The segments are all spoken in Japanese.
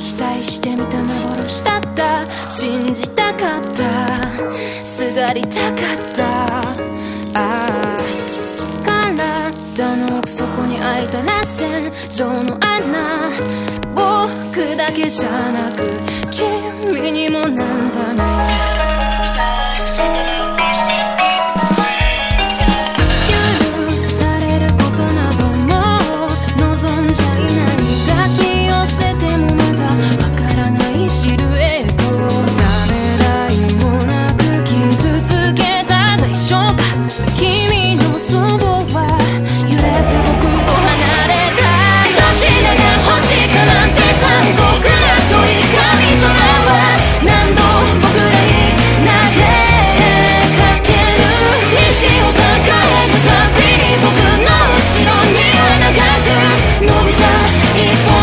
期待してみた幻だった。信じたかった。すがりたかった。ああ。体の奥底に開いた螺旋。状の穴。僕だけじゃなく君にもなんだね。people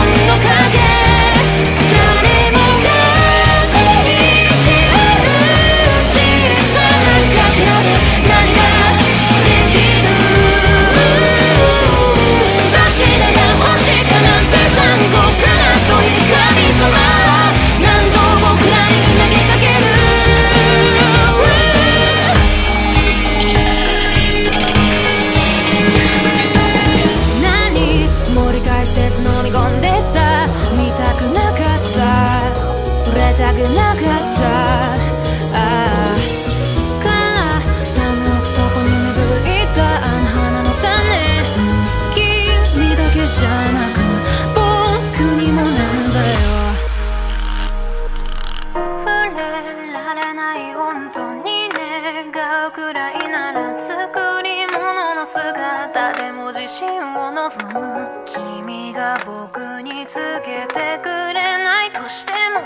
自を望む君が僕に告げてくれないとしても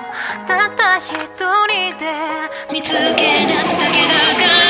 たった一人で見つけ出すだけだから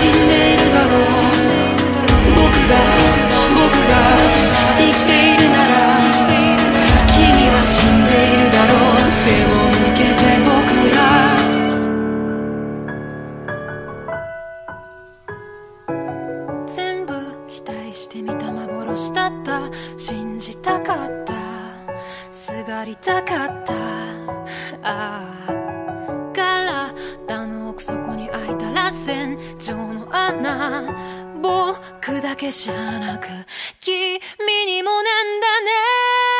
死んでいるだろう。僕が僕が生きているなら君は死んでいるだろう。背を向けて僕ら。全部期待してみた幻だった。信じたかった。すがりたかった。ああ。からだの奥底にある線上の穴。僕だけじゃなく。君にもなんだね。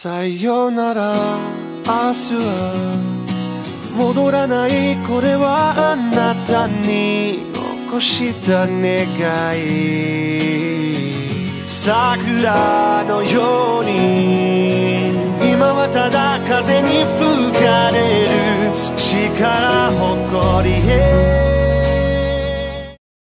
さよなら明日は戻らないこれはあなたに起こした願い。桜のように今はただ風に吹かれる。土から誇りへ。